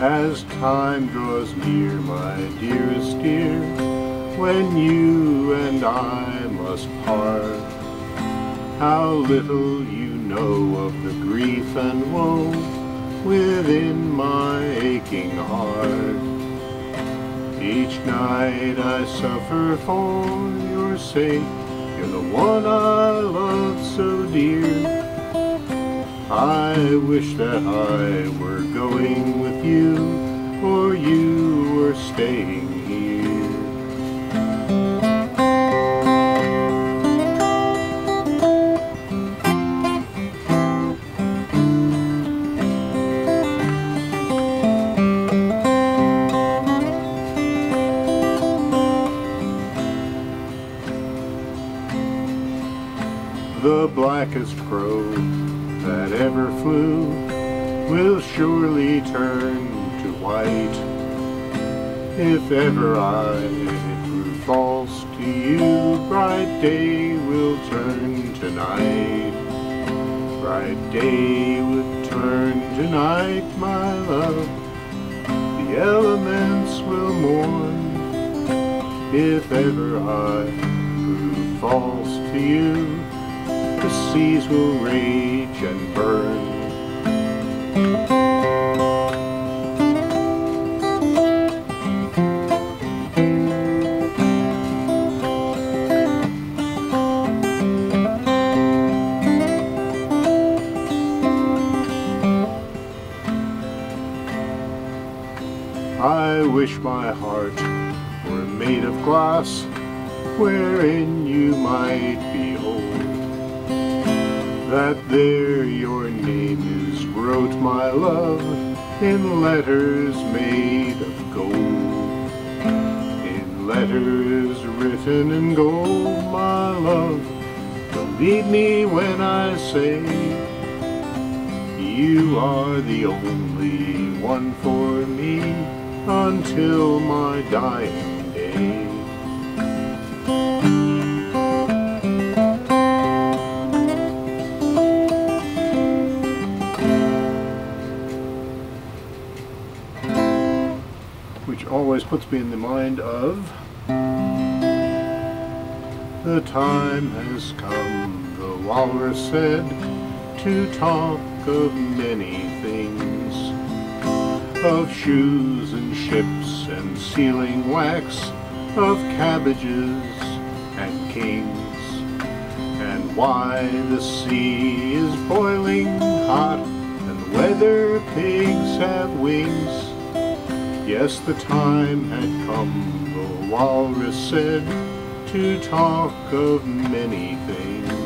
as time draws near, my dearest dear, when you and I must part. How little you know of the grief and woe within my aching heart. Each night I suffer for your sake, you're the one I love so dear. I wish that I were going with you, or you were staying here. The blackest crow that ever flew will surely turn to white. If ever I grew false to you, bright day will turn to night. Bright day would turn to night, my love. The elements will mourn. If ever I grew false to you, the seas will rage and burn. I wish my heart were made of glass, wherein you might that there your name is wrote, my love, in letters made of gold. In letters written in gold, my love, believe me when I say you are the only one for me until my dying day. Which always puts me in the mind of the time has come, the walrus said, to talk of many things, of shoes and ships and sealing wax, of cabbages and kings, and why the sea is boiling hot and whether pigs have wings. Yes, the time had come, the walrus said, to talk of many things.